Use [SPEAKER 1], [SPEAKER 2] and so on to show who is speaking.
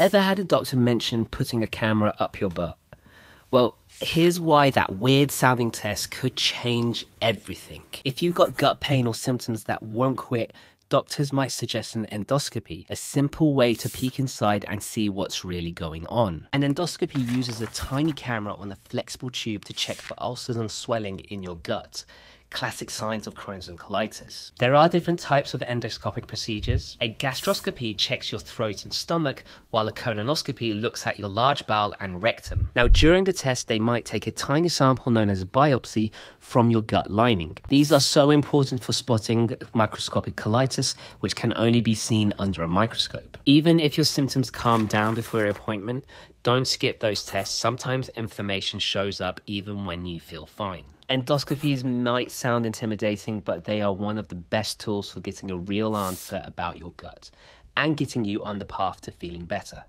[SPEAKER 1] Ever had a doctor mention putting a camera up your butt? Well, here's why that weird sounding test could change everything. If you've got gut pain or symptoms that won't quit, doctors might suggest an endoscopy, a simple way to peek inside and see what's really going on. An endoscopy uses a tiny camera on a flexible tube to check for ulcers and swelling in your gut classic signs of Crohn's and colitis. There are different types of endoscopic procedures. A gastroscopy checks your throat and stomach, while a colonoscopy looks at your large bowel and rectum. Now, during the test, they might take a tiny sample known as a biopsy from your gut lining. These are so important for spotting microscopic colitis, which can only be seen under a microscope. Even if your symptoms calm down before your appointment, don't skip those tests. Sometimes inflammation shows up even when you feel fine. Endoscopies might sound intimidating, but they are one of the best tools for getting a real answer about your gut and getting you on the path to feeling better.